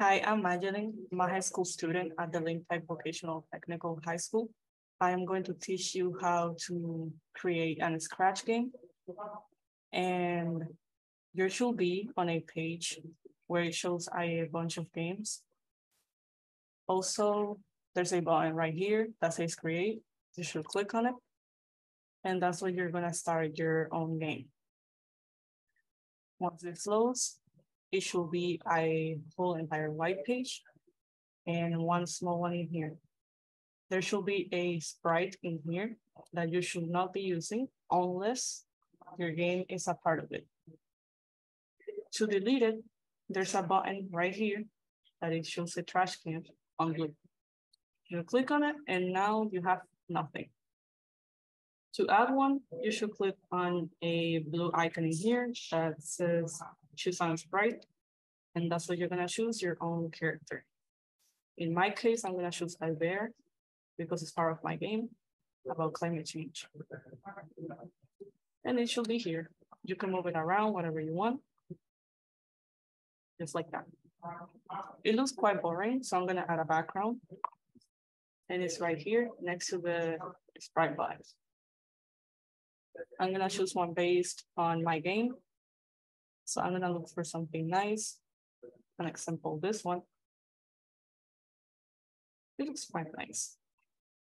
Hi, I'm Mayelin. I'm a high school student at the Link Tech Vocational Technical High School. I am going to teach you how to create an Scratch game. And you should be on a page where it shows a bunch of games. Also, there's a button right here that says create. You should click on it. And that's where you're gonna start your own game. Once it loads, it should be a whole entire white page and one small one in here. There should be a sprite in here that you should not be using unless your game is a part of it. To delete it, there's a button right here that it shows a trash can on blue. You click on it and now you have nothing. To add one, you should click on a blue icon in here that says choose on sprite. And that's what you're gonna choose your own character. In my case, I'm gonna choose Albert because it's part of my game about climate change. And it should be here. You can move it around whatever you want. Just like that. It looks quite boring, so I'm gonna add a background. And it's right here next to the sprite box. I'm gonna choose one based on my game. So I'm gonna look for something nice. An example, this one. It looks quite nice.